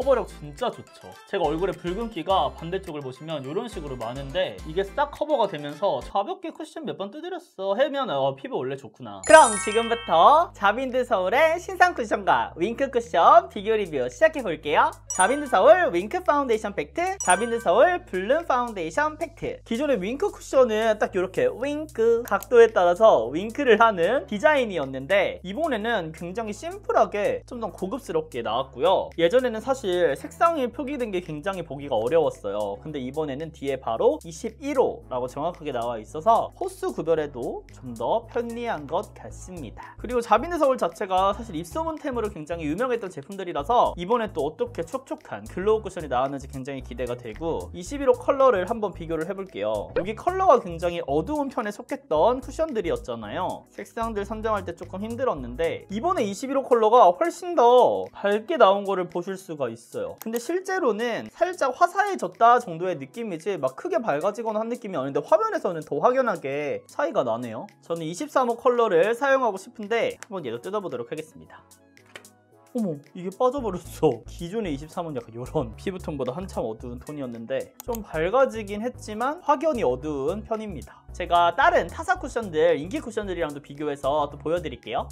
커버력 진짜 좋죠. 제가 얼굴에 붉은기가 반대쪽을 보시면 이런 식으로 많은데 이게 싹 커버가 되면서 가볍게 쿠션 몇 번 두드렸어 하면 어, 피부 원래 좋구나. 그럼 지금부터 자빈드 서울의 신상 쿠션과 윙크 쿠션 비교 리뷰 시작해 볼게요. 자빈드 서울 윙크 파운데이션 팩트, 자빈드 서울 블룸 파운데이션 팩트. 기존의 윙크 쿠션은 딱 이렇게 윙크 각도에 따라서 윙크를 하는 디자인이었는데 이번에는 굉장히 심플하게 좀 더 고급스럽게 나왔고요. 예전에는 사실 색상이 표기된 게 굉장히 보기가 어려웠어요. 근데 이번에는 뒤에 바로 21호라고 정확하게 나와 있어서 호수 구별에도 좀 더 편리한 것 같습니다. 그리고 자빈드 서울 자체가 사실 입소문템으로 굉장히 유명했던 제품들이라서 이번에 또 어떻게 촉촉한 glow 쿠션이 나왔는지 굉장히 기대가 되고 21호 컬러를 한번 비교를 해볼게요. 여기 컬러가 굉장히 어두운 편에 속했던 쿠션들이었잖아요. 색상들 선정할 때 조금 힘들었는데 이번에 21호 컬러가 훨씬 더 밝게 나온 거를 보실 수가 있어요. 근데 실제로는 살짝 화사해졌다 정도의 느낌이지 막 크게 밝아지거나 한 느낌이 아닌데 화면에서는 더 확연하게 차이가 나네요. 저는 23호 컬러를 사용하고 싶은데 한번 얘도 뜯어보도록 하겠습니다. 어머 이게 빠져버렸어 기존의 23은 약간 이런 피부톤보다 한참 어두운 톤이었는데 좀 밝아지긴 했지만 확연히 어두운 편입니다 제가 다른 타사 쿠션들 인기 쿠션들이랑도 비교해서 또 보여드릴게요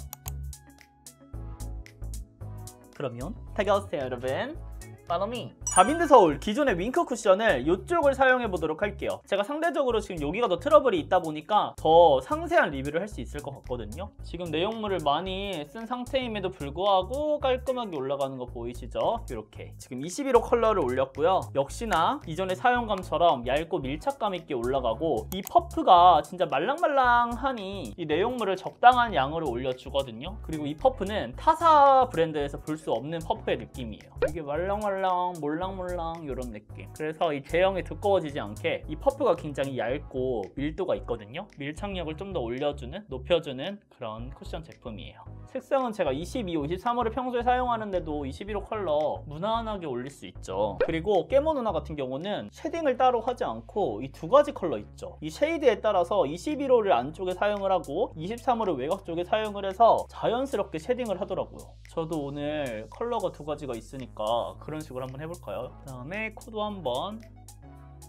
그러면 다가오세요 여러분 Follow me. 자빈드 서울 기존의 윙크 쿠션을 이쪽을 사용해 보도록 할게요. 제가 상대적으로 지금 여기가 더 트러블이 있다 보니까 더 상세한 리뷰를 할 수 있을 것 같거든요. 지금 내용물을 많이 쓴 상태임에도 불구하고 깔끔하게 올라가는 거 보이시죠? 이렇게 지금 21호 컬러를 올렸고요. 역시나 이전의 사용감처럼 얇고 밀착감 있게 올라가고 이 퍼프가 진짜 말랑말랑하니 이 내용물을 적당한 양으로 올려주거든요. 그리고 이 퍼프는 타사 브랜드에서 볼 수 없는 퍼프의 느낌이에요. 이게 말랑말랑 말랑 몰랑몰랑 이런 느낌. 그래서 이 제형이 두꺼워지지 않게 이 퍼프가 굉장히 얇고 밀도가 있거든요. 밀착력을 좀 더 올려주는 높여주는 그런 쿠션 제품이에요. 색상은 제가 22호, 23호를 평소에 사용하는데도 21호 컬러 무난하게 올릴 수 있죠. 그리고 깨모 누나 같은 경우는 shading을 따로 하지 않고 이 두 가지 컬러 있죠. 이 shade에 따라서 21호를 안쪽에 사용을 하고 23호를 외곽 쪽에 사용을 해서 자연스럽게 shading을 하더라고요. 저도 오늘 컬러가 두 가지가 있으니까 그런 식으로 한번 해볼까요? 그 다음에 코도 한번.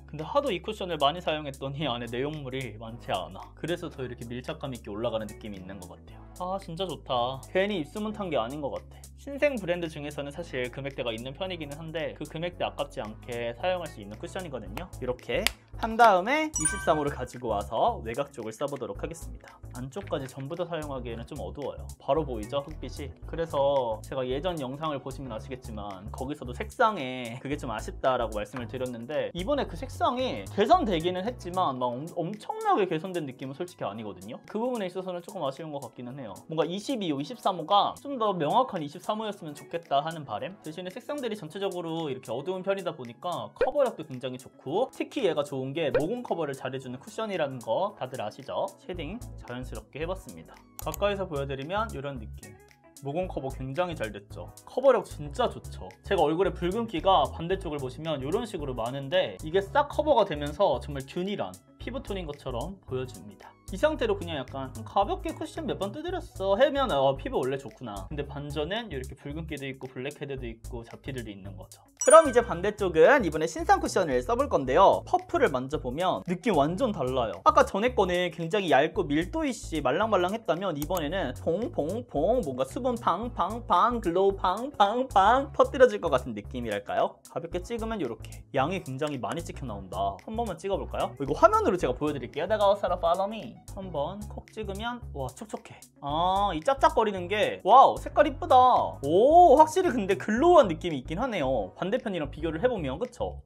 근데 하도 이 쿠션을 많이 사용했더니 안에 내용물이 많지 않아. 그래서 더 이렇게 밀착감 있게 올라가는 느낌이 있는 것 같아요. 아 진짜 좋다. 괜히 입소문 탄 게 아닌 것 같아. 신생 브랜드 중에서는 사실 금액대가 있는 편이기는 한데 그 금액대 아깝지 않게 사용할 수 있는 쿠션이거든요. 이렇게 한 다음에 23호를 가지고 와서 외곽 쪽을 써보도록 하겠습니다 안쪽까지 전부 다 사용하기에는 좀 어두워요. 바로 보이죠? 흑빛이? 그래서 제가 예전 영상을 보시면 아시겠지만 거기서도 색상에 그게 좀 아쉽다라고 말씀을 드렸는데 이번에 그 색상이 개선되기는 했지만 막 엄- 엄청나게 개선된 느낌은 솔직히 아니거든요. 그 부분에 있어서는 조금 아쉬운 것 같기는 해요. 뭔가 22호, 23호가 좀 더 명확한 23호였으면 좋겠다 하는 바램? 대신에 색상들이 전체적으로 이렇게 어두운 편이다 보니까 커버력도 굉장히 좋고 특히 얘가 좋은 게 모공 커버를 잘해주는 쿠션이라는 거 다들 아시죠? shading 자연스럽게 해봤습니다. 가까이서 보여드리면 이런 느낌. 모공 커버 굉장히 잘 됐죠. 커버력 진짜 좋죠. 제가 얼굴에 붉은기가 반대쪽을 보시면 이런 식으로 많은데 이게 싹 커버가 되면서 정말 균일한 피부톤인 것처럼 보여집니다. 이 상태로 그냥 약간 가볍게 쿠션 몇 번 두드렸어 하면 어, 피부 원래 좋구나. 근데 반전엔 이렇게 붉은기도 있고 blackhead도 있고 잡티들도 있는 거죠. 그럼 이제 반대쪽은 이번에 신상 쿠션을 써볼 건데요. 퍼프를 만져보면 느낌 완전 달라요. 아까 전에 거는 굉장히 얇고 밀도 있이 말랑말랑했다면 이번에는 퐁퐁퐁 뭔가 수분 팡팡팡 glow 팡팡팡 터뜨려질 것 같은 느낌이랄까요? 가볍게 찍으면 이렇게 양이 굉장히 많이 찍혀 나온다. 한 번만 찍어볼까요? 이거 화면으로 제가 보여드릴게요. 어사라 follow me. 한번 콕 찍으면 와 촉촉해. 아 이 짭짭거리는 게 와우 색깔 이쁘다. 오 확실히 근데 glow한 느낌이 있긴 하네요. 반대편이랑 비교를 해보면 그쵸?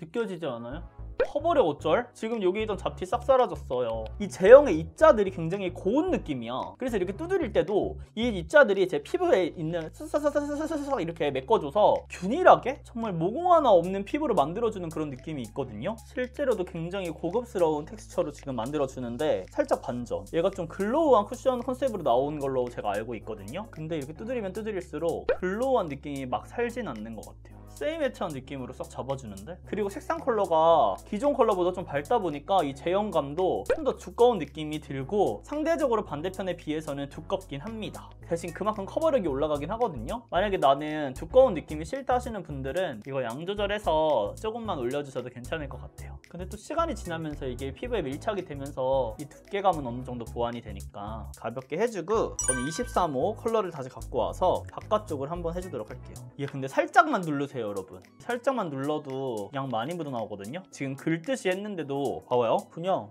느껴지지 않아요? 커버력 어쩔? 지금 여기 있던 잡티 싹 사라졌어요. 이 제형의 입자들이 굉장히 고운 느낌이야. 그래서 이렇게 두드릴 때도 이 입자들이 제 피부에 있는 스스스스스스스 이렇게 메꿔줘서 균일하게 정말 모공 하나 없는 피부를 만들어주는 그런 느낌이 있거든요. 실제로도 굉장히 고급스러운 텍스처로 지금 만들어주는데 살짝 반전. 얘가 좀 glow한 쿠션 컨셉으로 나온 걸로 제가 알고 있거든요. 근데 이렇게 두드리면 두드릴수록 glow한 느낌이 막 살진 않는 것 같아요. semi matte한 느낌으로 싹 잡아주는데? 그리고 색상 컬러가 기존 컬러보다 좀 밝다 보니까 이 제형감도 좀 더 두꺼운 느낌이 들고 상대적으로 반대편에 비해서는 두껍긴 합니다. 대신 그만큼 커버력이 올라가긴 하거든요. 만약에 나는 두꺼운 느낌이 싫다 하시는 분들은 이거 양 조절해서 조금만 올려주셔도 괜찮을 것 같아요. 근데 또 시간이 지나면서 이게 피부에 밀착이 되면서 이 두께감은 어느 정도 보완이 되니까 가볍게 해주고 저는 23호 컬러를 다시 갖고 와서 바깥쪽을 한번 해주도록 할게요. 이게 근데 살짝만 누르세요 여러분. 살짝만 눌러도 양 많이 묻어나오거든요? 지금 긁듯이 했는데도 봐봐요. 그냥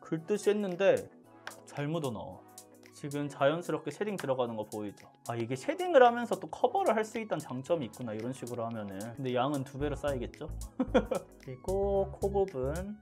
긁듯이 했는데 잘 묻어나와. 지금 자연스럽게 shading 들어가는 거 보이죠? 아 이게 shading을 하면서 또 커버를 할 수 있다는 장점이 있구나 이런 식으로 하면은. 근데 양은 두 배로 쌓이겠죠? 그리고 코 부분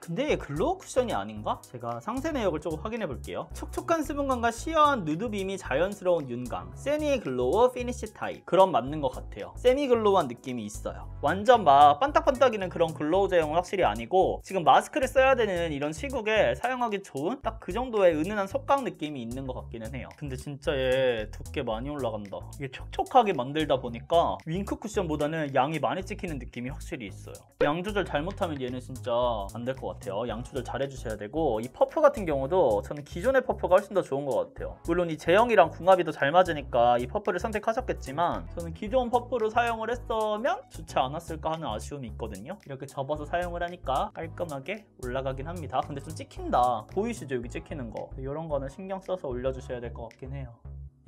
근데 이게 glow 쿠션이 아닌가? 제가 상세 내역을 조금 확인해 볼게요. 촉촉한 수분감과 시원한 누드빔이 자연스러운 윤광, semi glow finish 타입 그런 맞는 것 같아요. semi glow한 느낌이 있어요. 완전 막 반딱반딱이는 그런 glow 제형은 확실히 아니고 지금 마스크를 써야 되는 이런 시국에 사용하기 좋은 딱 그 정도의 은은한 속광 느낌이 있는 것 같기는 해요. 근데 진짜 얘 두께 많이 올라간다. 이게 촉촉하게 만들다 보니까 윙크 쿠션보다는 양이 많이 찍히는 느낌이 확실히 있어요. 양 조절 잘못하면 얘는 진짜 안 될것 같아요. 양 조절 잘 해주셔야 되고 이 퍼프 같은 경우도 저는 기존의 퍼프가 훨씬 더 좋은 것 같아요. 물론 이 제형이랑 궁합이 더 잘 맞으니까 이 퍼프를 선택하셨겠지만 저는 기존 퍼프를 사용을 했으면 좋지 않았을까 하는 아쉬움이 있거든요. 이렇게 접어서 사용을 하니까 깔끔하게 올라가긴 합니다. 근데 좀 찍힌다. 보이시죠? 여기 찍히는 거. 이런 거는 신경 써서 올려주셔야 될 것 같긴 해요.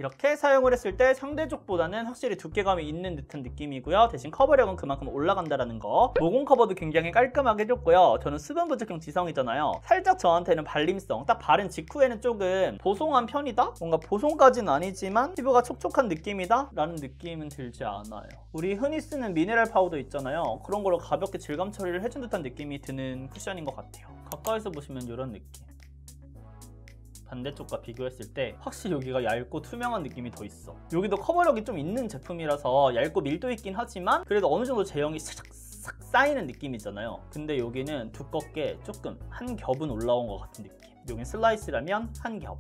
이렇게 사용을 했을 때 반대쪽보다는 확실히 두께감이 있는 듯한 느낌이고요. 대신 커버력은 그만큼 올라간다라는 거. 모공 커버도 굉장히 깔끔하게 해줬고요. 저는 수분 부족형 지성이잖아요. 살짝 저한테는 발림성, 딱 바른 직후에는 조금 보송한 편이다? 뭔가 보송까지는 아니지만 피부가 촉촉한 느낌이다? 라는 느낌은 들지 않아요. 우리 흔히 쓰는 미네랄 파우더 있잖아요. 그런 걸로 가볍게 질감 처리를 해준 듯한 느낌이 드는 쿠션인 것 같아요. 가까이서 보시면 이런 느낌. 반대쪽과 비교했을 때 확실히 여기가 얇고 투명한 느낌이 더 있어. 여기도 커버력이 좀 있는 제품이라서 얇고 밀도 있긴 하지만 그래도 어느 정도 제형이 싹 쌓이는 느낌이잖아요. 근데 여기는 두껍게 조금 한 겹은 올라온 것 같은 느낌. 여긴 슬라이스라면 한겹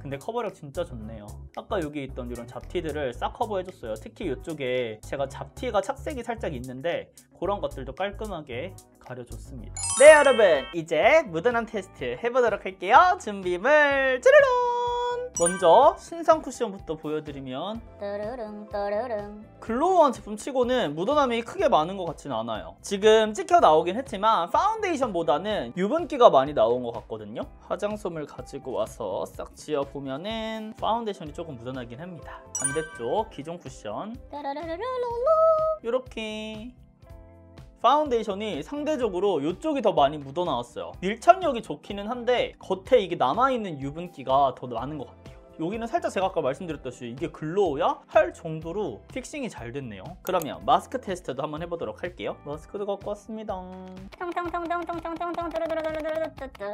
근데 커버력 진짜 좋네요. 아까 여기 있던 이런 잡티들을 싹 커버해줬어요. 특히 이쪽에 제가 잡티가 착색이 살짝 있는데 그런 것들도 깔끔하게 가려줬습니다. 네 여러분 이제 묻어남 테스트 해보도록 할게요. 준비물 쭈르릉 먼저 신상 쿠션부터 보여드리면 glow한 제품 치고는 묻어남이 크게 많은 것 같지는 않아요. 지금 찍혀 나오긴 했지만 파운데이션보다는 유분기가 많이 나온 것 같거든요. 화장솜을 가지고 와서 싹 찍어보면은 파운데이션이 조금 묻어나긴 합니다. 반대쪽 기존 쿠션 이렇게 파운데이션이 상대적으로 이쪽이 더 많이 묻어나왔어요. 밀착력이 좋기는 한데 겉에 이게 남아있는 유분기가 더 많은 것 같아요. 여기는 살짝 제가 아까 말씀드렸듯이 이게 glow야? 할 정도로 fixing이 잘 됐네요. 그러면 마스크 테스트도 한번 해보도록 할게요. 마스크도 갖고 왔습니다.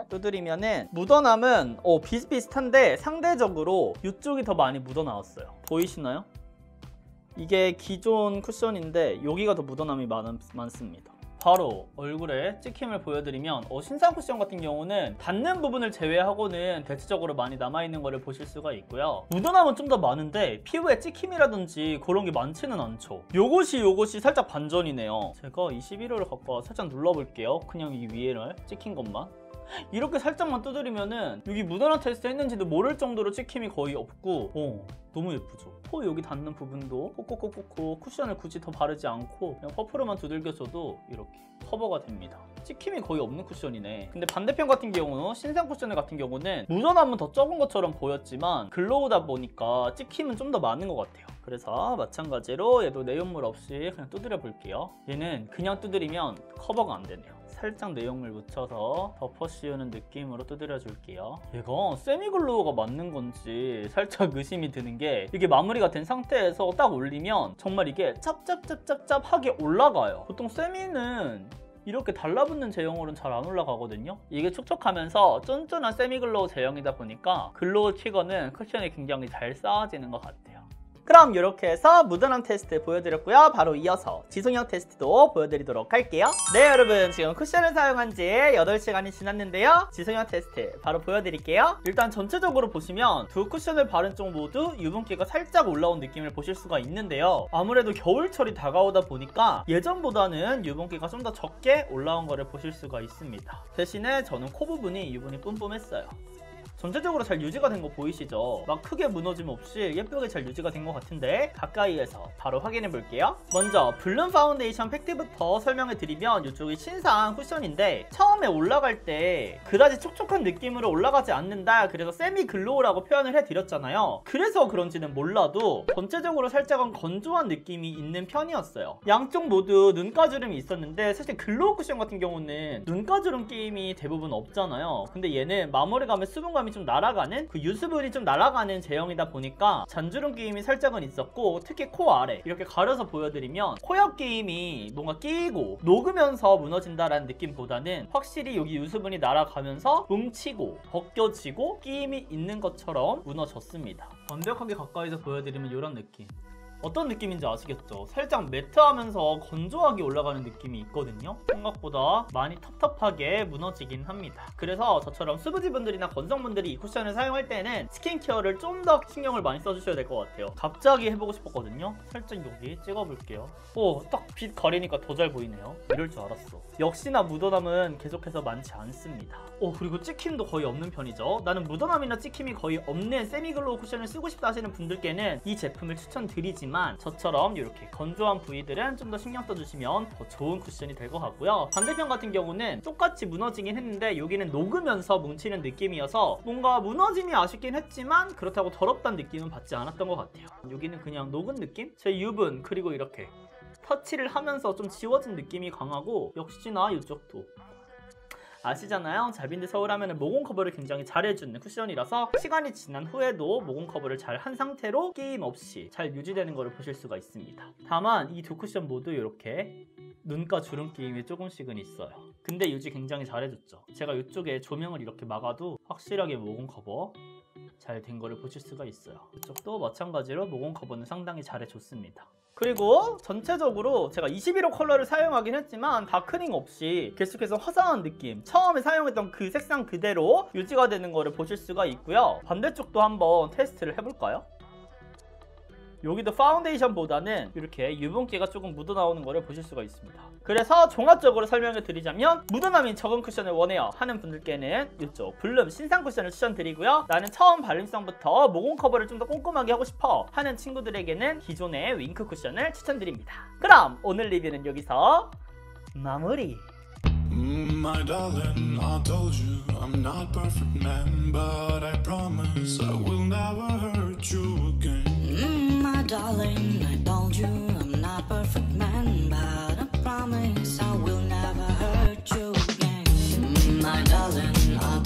두드리면은 묻어남은 어, 비슷비슷한데 상대적으로 이쪽이 더 많이 묻어나왔어요. 보이시나요? 이게 기존 쿠션인데 여기가 더 묻어남이 많, 많습니다. 바로 얼굴에 찍힘을 보여드리면 어, 신상 쿠션 같은 경우는 닿는 부분을 제외하고는 대체적으로 많이 남아있는 거를 보실 수가 있고요. 묻어남은 좀 더 많은데 피부에 찍힘이라든지 그런 게 많지는 않죠. 요것이 요것이 살짝 반전이네요. 제가 21호를 갖고 와 살짝 눌러볼게요. 그냥 이 위에를 찍힌 것만. 이렇게 살짝만 두드리면은 여기 묻어난 테스트 했는지도 모를 정도로 찍힘이 거의 없고 어 너무 예쁘죠? 코 여기 닿는 부분도 콕콕콕콕콕 쿠션을 굳이 더 바르지 않고 그냥 퍼프로만 두들겨줘도 이렇게 커버가 됩니다. 찍힘이 거의 없는 쿠션이네. 근데 반대편 같은 경우는 신상 쿠션 같은 경우는 묻어남은 더 적은 것처럼 보였지만 glow다 보니까 찍힘은 좀 더 많은 것 같아요. 그래서 마찬가지로 얘도 내용물 없이 그냥 두드려 볼게요. 얘는 그냥 두드리면 커버가 안 되네요 살짝 내용물 묻혀서 덮어 씌우는 느낌으로 두드려 줄게요. 얘가 semi glow가 맞는 건지 살짝 의심이 드는 게 이게 마무리가 된 상태에서 딱 올리면 정말 이게 짭짭짭짭짭하게 올라가요. 보통 semi는 이렇게 달라붙는 제형으로는 잘 안 올라가거든요. 이게 촉촉하면서 쫀쫀한 semi glow 제형이다 보니까 glow치고는 쿠션이 굉장히 잘 쌓아지는 것 같아요 그럼 이렇게 해서 묻어남 테스트 보여드렸고요. 바로 이어서 지속력 테스트도 보여드리도록 할게요. 네 여러분 지금 쿠션을 사용한 지 8시간이 지났는데요. 지속력 테스트 바로 보여드릴게요. 일단 전체적으로 보시면 두 쿠션을 바른 쪽 모두 유분기가 살짝 올라온 느낌을 보실 수가 있는데요. 아무래도 겨울철이 다가오다 보니까 예전보다는 유분기가 좀 더 적게 올라온 거를 보실 수가 있습니다. 대신에 저는 코 부분이 유분이 뿜뿜했어요. 전체적으로 잘 유지가 된 거 보이시죠? 막 크게 무너짐 없이 예쁘게 잘 유지가 된 것 같은데 가까이에서 바로 확인해 볼게요. 먼저 블룸 파운데이션 팩트부터 설명해 드리면 이쪽이 신상 쿠션인데 처음에 올라갈 때 그다지 촉촉한 느낌으로 올라가지 않는다. 그래서 semi glow라고 표현을 해 드렸잖아요. 그래서 그런지는 몰라도 전체적으로 살짝은 건조한 느낌이 있는 편이었어요. 양쪽 모두 눈가주름이 있었는데 사실 glow 쿠션 같은 경우는 눈가주름 끼임이 대부분 없잖아요. 근데 얘는 마무리감에 수분감이 좀 날아가는 그 유수분이 좀 날아가는 제형이다 보니까 잔주름 끼임이 살짝은 있었고 특히 코 아래 이렇게 가려서 보여드리면 코옆 끼임이 뭔가 끼고 녹으면서 무너진다라는 느낌보다는 확실히 여기 유수분이 날아가면서 뭉치고 벗겨지고 끼임이 있는 것처럼 무너졌습니다. 완벽하게 가까이서 보여드리면 이런 느낌. 어떤 느낌인지 아시겠죠? 살짝 매트하면서 건조하게 올라가는 느낌이 있거든요. 생각보다 많이 텁텁하게 무너지긴 합니다. 그래서 저처럼 수부지분들이나 건성분들이 이 쿠션을 사용할 때는 스킨케어를 좀 더 신경을 많이 써주셔야 될 것 같아요. 갑자기 해보고 싶었거든요. 살짝 여기 찍어볼게요. 오, 딱 빛 가리니까 더 잘 보이네요. 이럴 줄 알았어. 역시나 묻어남은 계속해서 많지 않습니다. 오, 그리고 찍힘도 거의 없는 편이죠. 나는 묻어남이나 찍힘이 거의 없는 semi glow 쿠션을 쓰고 싶다 하시는 분들께는 이 제품을 추천드리지만 저처럼 이렇게 건조한 부위들은 좀 더 신경 써주시면 더 좋은 쿠션이 될 것 같고요. 반대편 같은 경우는 똑같이 무너지긴 했는데 여기는 녹으면서 뭉치는 느낌이어서 뭔가 무너짐이 아쉽긴 했지만 그렇다고 더럽다는 느낌은 받지 않았던 것 같아요. 여기는 그냥 녹은 느낌? 제 유분 그리고 이렇게 터치를 하면서 좀 지워진 느낌이 강하고 역시나 이쪽도 아시잖아요. 자빈드 서울 하면은 모공 커버를 굉장히 잘해주는 쿠션이라서 시간이 지난 후에도 모공 커버를 잘 한 상태로 끼임 없이 잘 유지되는 것을 보실 수가 있습니다. 다만 이 두 쿠션 모두 이렇게 눈가 주름 끼임이 조금씩은 있어요. 근데 유지 굉장히 잘해줬죠. 제가 이쪽에 조명을 이렇게 막아도 확실하게 모공 커버 잘 된 거를 보실 수가 있어요. 이쪽도 마찬가지로 모공 커버는 상당히 잘해줬습니다. 그리고 전체적으로 제가 21호 컬러를 사용하긴 했지만 darkening 없이 계속해서 화사한 느낌 처음에 사용했던 그 색상 그대로 유지가 되는 거를 보실 수가 있고요 반대쪽도 한번 테스트를 해볼까요? 여기도 파운데이션보다는 이렇게 유분기가 조금 묻어나오는 거를 보실 수가 있습니다. 그래서 종합적으로 설명을 드리자면 묻어남이 적은 쿠션을 원해요 하는 분들께는 이쪽 블룸 신상 쿠션을 추천드리고요. 나는 처음 발림성부터 모공 커버를 좀 더 꼼꼼하게 하고 싶어 하는 친구들에게는 기존의 윙크 쿠션을 추천드립니다. 그럼 오늘 리뷰는 여기서 마무리. Mm, my darling, I told you I'm not perfect man, but I promise I will never hurt you again. Mm, my darling, I told you I'm not perfect man, but I promise I will never hurt you again. My darling, I'll